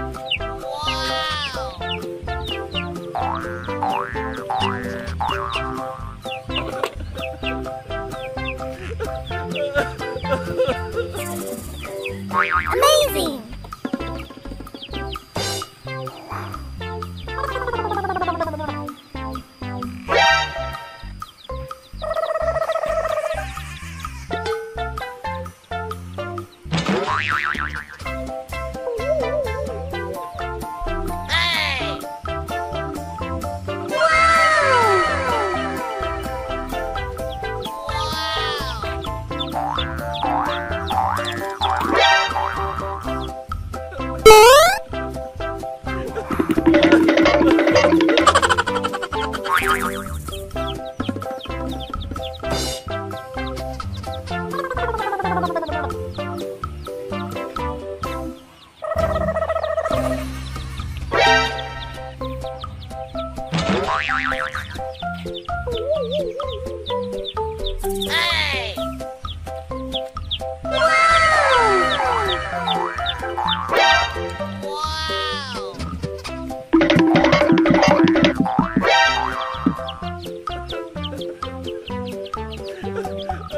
Música Música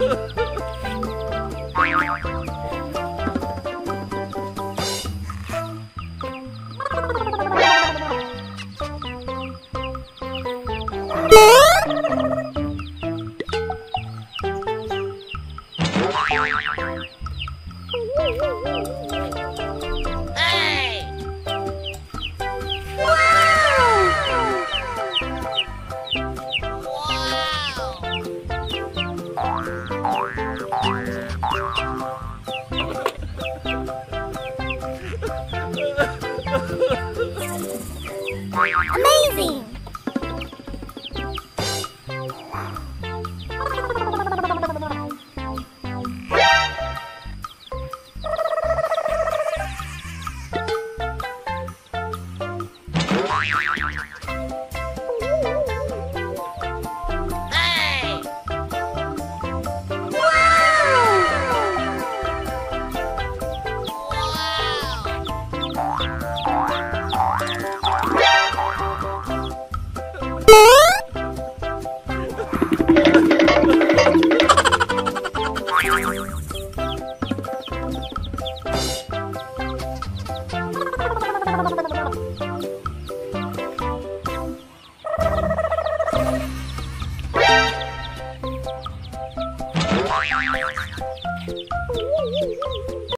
Ugh. Oh!